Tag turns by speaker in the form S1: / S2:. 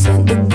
S1: sent the